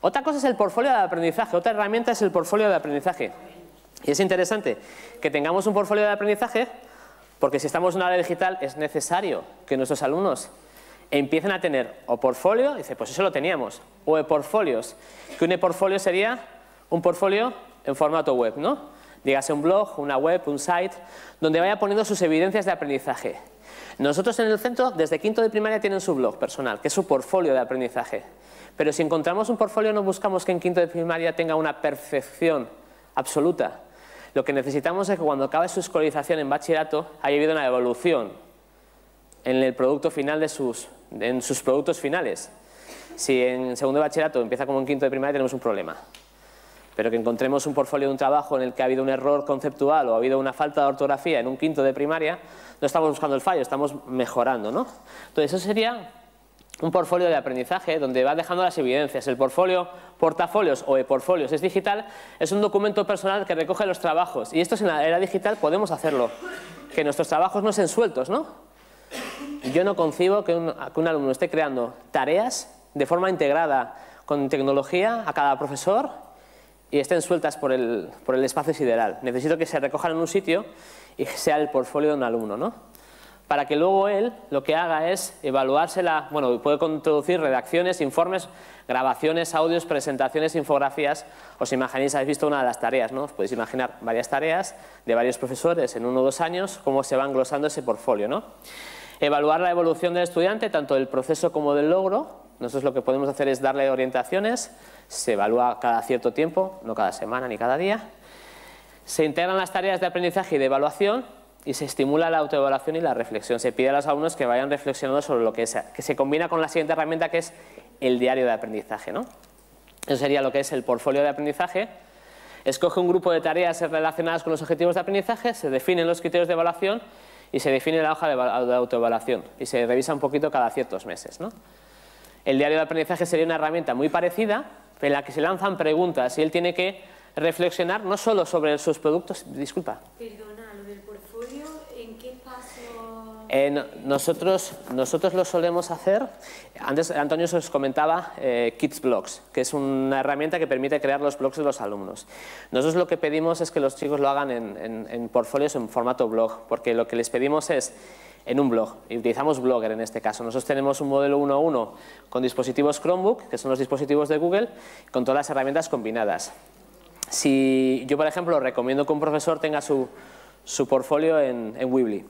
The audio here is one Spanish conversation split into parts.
Otra cosa es el portfolio de aprendizaje, otra herramienta es el portfolio de aprendizaje. Y es interesante que tengamos un portfolio de aprendizaje porque si estamos en una área digital es necesario que nuestros alumnos empiecen a tener o portfolio, dice, pues eso lo teníamos, o e-portfolios, que un e-portfolio sería un portfolio en formato web, ¿no? Dígase un blog, una web, un site, donde vaya poniendo sus evidencias de aprendizaje. Nosotros en el centro, desde quinto de primaria, tienen su blog personal, que es su portfolio de aprendizaje. Pero si encontramos un portfolio, no buscamos que en quinto de primaria tenga una perfección absoluta. Lo que necesitamos es que cuando acabe su escolarización en bachillerato haya habido una evolución en el producto final de sus, en sus productos finales. Si en segundo de bachillerato empieza como en quinto de primaria, tenemos un problema. Pero que encontremos un portfolio de un trabajo en el que ha habido un error conceptual o ha habido una falta de ortografía en un quinto de primaria, no estamos buscando el fallo, estamos mejorando. ¿no? Entonces, eso sería un portfolio de aprendizaje donde va dejando las evidencias. El portfolio portafolios o e-portfolios es digital, es un documento personal que recoge los trabajos. Y esto en la era digital podemos hacerlo. Que nuestros trabajos no sean sueltos, ¿no? Yo no concibo que un, que un alumno esté creando tareas de forma integrada con tecnología a cada profesor y estén sueltas por el, por el espacio sideral. Necesito que se recojan en un sitio y sea el portfolio de un alumno, ¿no? para que luego él lo que haga es evaluársela, bueno, puede introducir redacciones, informes, grabaciones, audios, presentaciones, infografías. Os imagináis, habéis visto una de las tareas, ¿no? Os podéis imaginar varias tareas de varios profesores en uno o dos años, cómo se va englosando ese portfolio, ¿no? Evaluar la evolución del estudiante, tanto del proceso como del logro. Nosotros lo que podemos hacer es darle orientaciones, se evalúa cada cierto tiempo, no cada semana ni cada día. Se integran las tareas de aprendizaje y de evaluación y se estimula la autoevaluación y la reflexión. Se pide a los alumnos que vayan reflexionando sobre lo que es, que se combina con la siguiente herramienta que es el diario de aprendizaje. ¿no? Eso sería lo que es el portfolio de aprendizaje. Escoge un grupo de tareas relacionadas con los objetivos de aprendizaje, se definen los criterios de evaluación y se define la hoja de autoevaluación y se revisa un poquito cada ciertos meses. ¿no? El diario de aprendizaje sería una herramienta muy parecida en la que se lanzan preguntas y él tiene que reflexionar no solo sobre sus productos, disculpa. Eh, nosotros, nosotros lo solemos hacer, antes Antonio os comentaba eh, Kids Blogs, que es una herramienta que permite crear los blogs de los alumnos. Nosotros lo que pedimos es que los chicos lo hagan en, en, portfolios en formato blog, porque lo que les pedimos es en un blog, y utilizamos Blogger en este caso. Nosotros tenemos un modelo 1 a 1 con dispositivos Chromebook, que son los dispositivos de Google, con todas las herramientas combinadas. Si yo, por ejemplo, recomiendo que un profesor tenga su, su portfolio en, en Weebly,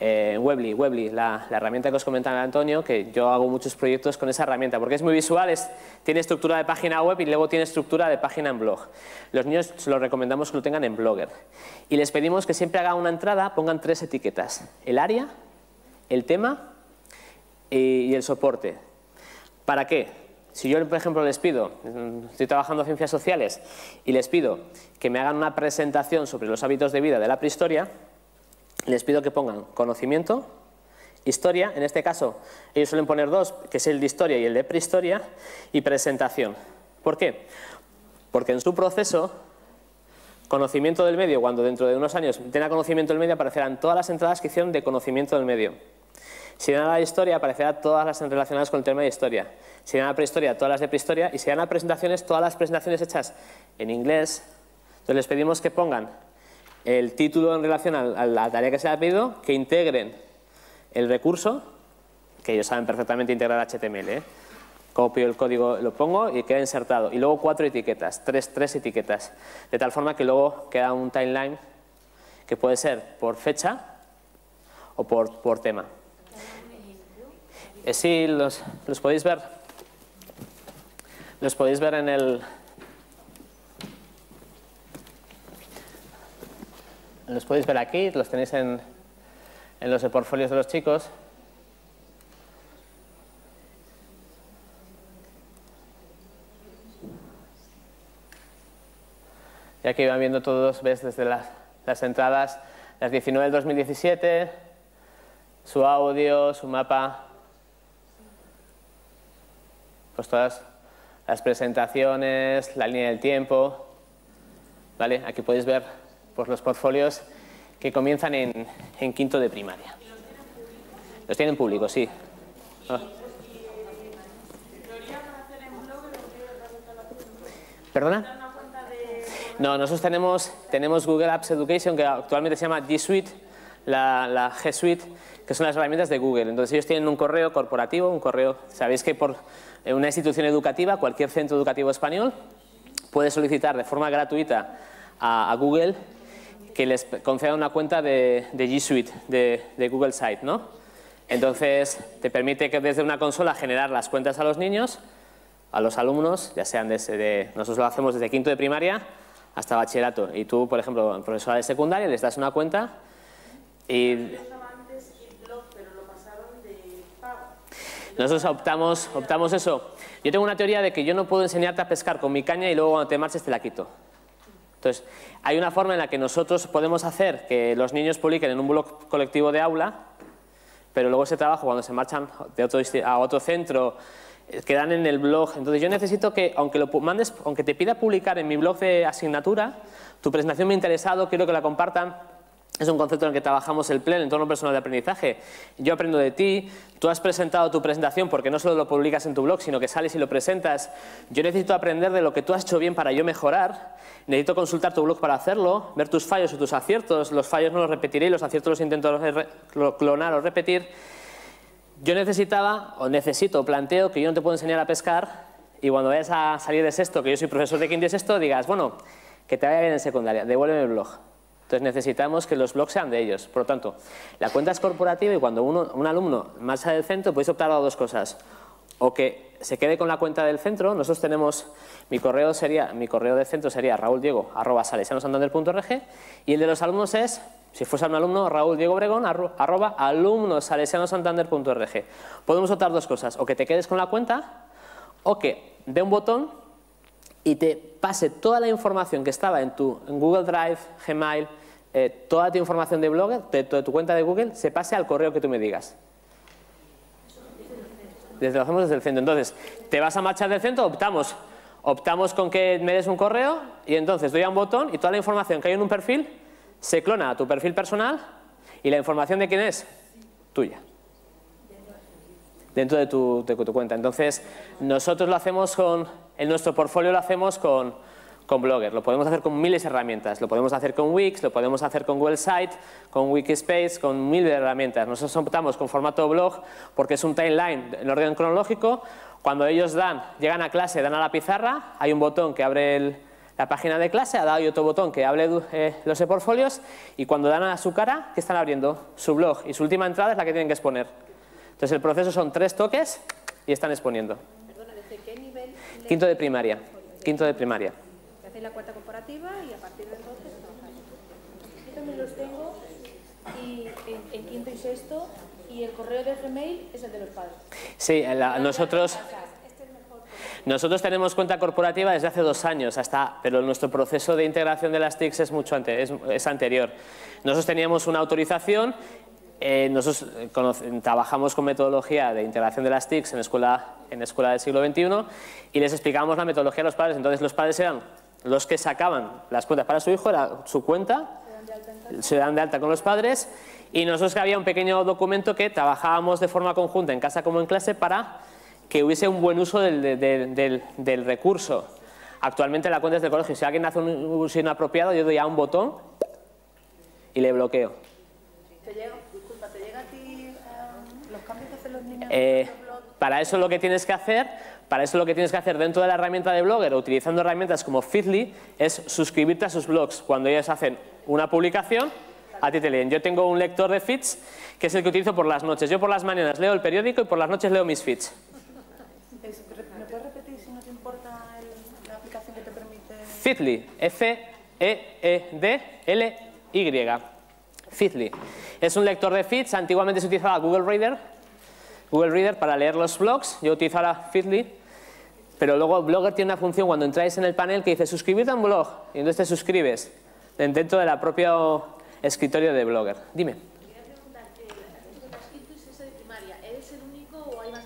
eh, Webly, Webly la, herramienta que os comentaba Antonio, que yo hago muchos proyectos con esa herramienta, porque es muy visual, tiene estructura de página web y luego tiene estructura de página en blog. Los niños los recomendamos que lo tengan en Blogger. Y les pedimos que siempre hagan una entrada, pongan tres etiquetas, el área, el tema y el soporte. ¿Para qué? Si yo, por ejemplo, les pido, estoy trabajando en ciencias sociales, y les pido que me hagan una presentación sobre los hábitos de vida de la prehistoria, les pido que pongan conocimiento, historia, en este caso ellos suelen poner dos, que es el de historia y el de prehistoria, y presentación. ¿Por qué? Porque en su proceso, conocimiento del medio, cuando dentro de unos años tenga conocimiento del medio, aparecerán todas las entradas que hicieron de conocimiento del medio. Si dan a la historia, aparecerán todas las relacionadas con el tema de historia. Si dan a la prehistoria, todas las de prehistoria. Y si dan a presentaciones, todas las presentaciones hechas en inglés. Entonces les pedimos que pongan el título en relación a la tarea que se ha pedido, que integren el recurso, que ellos saben perfectamente integrar HTML. ¿eh? Copio el código, lo pongo y queda insertado. Y luego cuatro etiquetas, tres, tres etiquetas. De tal forma que luego queda un timeline que puede ser por fecha o por, por tema. Eh, sí, los, los podéis ver. Los podéis ver en el, Los podéis ver aquí, los tenéis en, en los portfolios de los chicos. Y aquí van viendo todos, ves desde las, las entradas, las 19 del 2017, su audio, su mapa, pues todas las presentaciones, la línea del tiempo, ¿vale? Aquí podéis ver por los portfolios que comienzan en, quinto de primaria. Los tienen públicos, sí. Ah. ¿Perdona? No, nosotros tenemos, Google Apps Education, que actualmente se llama G Suite, la, la G Suite, que son las herramientas de Google. Entonces ellos tienen un correo corporativo, un correo, sabéis que por una institución educativa, cualquier centro educativo español, puede solicitar de forma gratuita a, Google que les conceda una cuenta de, G Suite, de, Google Site, ¿no? Entonces te permite que desde una consola generar las cuentas a los niños, a los alumnos, ya sean desde, nosotros lo hacemos desde quinto de primaria hasta bachillerato. Y tú, por ejemplo, profesora de secundaria, les das una cuenta y... Nosotros optamos, optamos eso. Yo tengo una teoría de que yo no puedo enseñarte a pescar con mi caña y luego cuando te marches te la quito. Entonces, hay una forma en la que nosotros podemos hacer que los niños publiquen en un blog colectivo de aula, pero luego ese trabajo cuando se marchan de otro, a otro centro eh, quedan en el blog. Entonces yo necesito que, aunque, lo mandes, aunque te pida publicar en mi blog de asignatura, tu presentación me ha interesado, quiero que la compartan, es un concepto en el que trabajamos el PLEN, entorno personal de aprendizaje. Yo aprendo de ti, tú has presentado tu presentación porque no solo lo publicas en tu blog, sino que sales y lo presentas. Yo necesito aprender de lo que tú has hecho bien para yo mejorar. Necesito consultar tu blog para hacerlo, ver tus fallos o tus aciertos. Los fallos no los repetiré y los aciertos los intento clonar o repetir. Yo necesitaba, o necesito, planteo que yo no te puedo enseñar a pescar y cuando vayas a salir de sexto, que yo soy profesor de quinto y sexto, digas, bueno, que te vaya bien en secundaria, devuélveme el blog. Entonces necesitamos que los blogs sean de ellos. Por lo tanto, la cuenta es corporativa y cuando uno, un alumno marcha del centro podéis optar a dos cosas. O que se quede con la cuenta del centro, nosotros tenemos, mi correo sería, mi correo de centro sería rauldiego.salesianosantander.org y el de los alumnos es, si fuese un alumno, rauldiegobregón arroba alumnosalesianosantander.org. Podemos optar dos cosas, o que te quedes con la cuenta o que dé un botón y te pase toda la información que estaba en tu Google Drive, Gmail, eh, toda tu información de blogger, de, tu cuenta de Google, se pase al correo que tú me digas. Desde, lo hacemos desde el centro. Entonces, te vas a marchar del centro, optamos. Optamos con que me des un correo y entonces doy a un botón y toda la información que hay en un perfil se clona a tu perfil personal y la información de quién es, tuya dentro de tu, cuenta. Entonces, nosotros lo hacemos con, en nuestro portfolio lo hacemos con, con Blogger. Lo podemos hacer con miles de herramientas. Lo podemos hacer con Wix, lo podemos hacer con Google con Wikispace, con mil de herramientas. Nosotros optamos con formato blog porque es un timeline en orden cronológico. Cuando ellos dan, llegan a clase, dan a la pizarra, hay un botón que abre la página de clase, ha dado otro botón que abre eh, los e-portfolios y cuando dan a su cara, ¿qué están abriendo? Su blog y su última entrada es la que tienen que exponer. Entonces el proceso son tres toques y están exponiendo. Perdona, ¿desde qué nivel? Quinto de primaria. Quinto de primaria. Hacéis la cuarta comparativa y a partir de entonces Yo también los tengo y en, quinto y sexto y el correo de Gmail es el de los padres. Sí, nosotros... Nosotros tenemos cuenta corporativa desde hace dos años, hasta, pero nuestro proceso de integración de las TICs es mucho antes, es anterior. Nosotros teníamos una autorización eh, nosotros eh, trabajamos con metodología de integración de las TICs en escuela, en escuela del siglo XXI y les explicamos la metodología a los padres. Entonces los padres eran los que sacaban las cuentas para su hijo, era su cuenta, se dan de alta con los padres y nosotros que había un pequeño documento que trabajábamos de forma conjunta en casa como en clase para que hubiese un buen uso del, del, recurso. Actualmente la cuenta es del colegio. Si alguien hace un uso inapropiado, yo doy a un botón y le bloqueo. Eh, para eso lo que tienes que hacer, para eso lo que tienes que hacer dentro de la herramienta de Blogger, utilizando herramientas como Feedly, es suscribirte a sus blogs. Cuando ellos hacen una publicación, a ti te leen. Yo tengo un lector de feeds que es el que utilizo por las noches. Yo por las mañanas leo el periódico y por las noches leo mis feeds. ¿Me puedes repetir si no te importa la aplicación que te permite? Feedly, F-E-E-D-L-Y. Feedly. Es un lector de feeds, antiguamente se utilizaba Google Reader, Google Reader para leer los blogs, yo utilizo ahora Feedly, pero luego Blogger tiene una función cuando entráis en el panel que dice suscribirte a un blog, y entonces te suscribes dentro del propio escritorio de Blogger. Dime.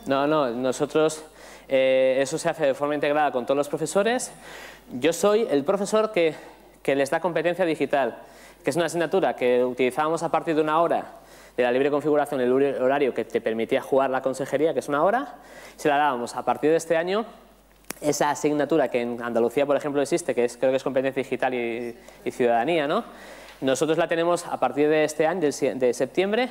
No, no, nosotros eh, eso se hace de forma integrada con todos los profesores. Yo soy el profesor que, que les da competencia digital, que es una asignatura que utilizábamos a partir de una hora de la libre configuración, el horario que te permitía jugar la consejería, que es una hora, se la dábamos. A partir de este año esa asignatura que en Andalucía, por ejemplo, existe, que es, creo que es competencia digital y, ciudadanía, ¿no? Nosotros la tenemos a partir de este año, de septiembre,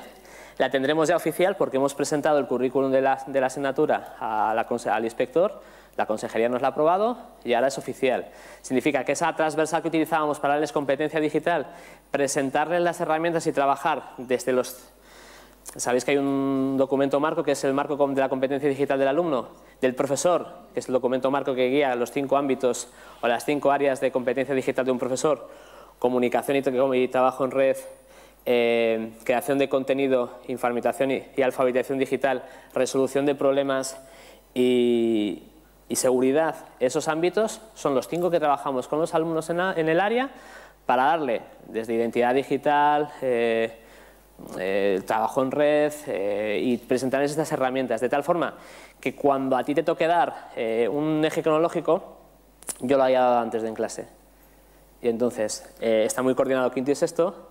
la tendremos ya oficial porque hemos presentado el currículum de la, asignatura al inspector, la consejería nos la ha aprobado y ahora es oficial. Significa que esa transversal que utilizábamos para darles competencia digital, presentarles las herramientas y trabajar desde los Sabéis que hay un documento marco que es el marco de la competencia digital del alumno, del profesor, que es el documento marco que guía los cinco ámbitos o las cinco áreas de competencia digital de un profesor, comunicación y, trabajo en red, eh, creación de contenido, información y, alfabetización digital, resolución de problemas y, seguridad. Esos ámbitos son los cinco que trabajamos con los alumnos en, el área para darle desde identidad digital, eh, eh, trabajo en red eh, y presentarles estas herramientas, de tal forma que cuando a ti te toque dar un eje cronológico, yo lo haya dado antes de en clase. Y entonces está muy coordinado quinto y sexto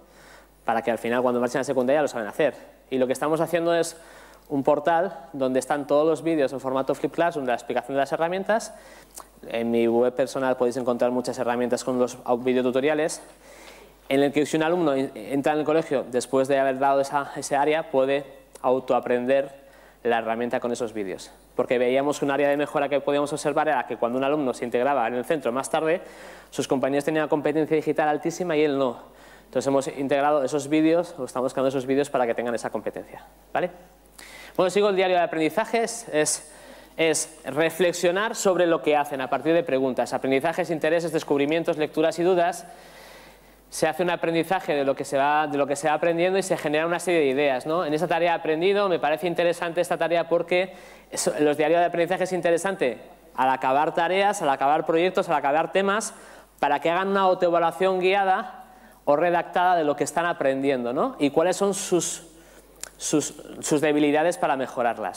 para que al final cuando marchen a secundaria lo saben hacer. Y lo que estamos haciendo es un portal donde están todos los vídeos en formato flip class, donde la explicación de las herramientas. En mi web personal podéis encontrar muchas herramientas con los videotutoriales en el que si un alumno entra en el colegio después de haber dado esa, ese área puede autoaprender la herramienta con esos vídeos. Porque veíamos un área de mejora que podíamos observar era que cuando un alumno se integraba en el centro más tarde, sus compañeros tenían competencia digital altísima y él no. Entonces hemos integrado esos vídeos, o estamos creando esos vídeos para que tengan esa competencia. ¿vale? Bueno, sigo el diario de aprendizajes, es, es reflexionar sobre lo que hacen a partir de preguntas, aprendizajes, intereses, descubrimientos, lecturas y dudas, se hace un aprendizaje de lo que se va, de lo que se va aprendiendo y se genera una serie de ideas. ¿no? En esa tarea aprendido me parece interesante esta tarea porque los diarios de aprendizaje es interesante al acabar tareas, al acabar proyectos, al acabar temas, para que hagan una autoevaluación guiada o redactada de lo que están aprendiendo ¿no? y cuáles son sus, sus, sus debilidades para mejorarlas.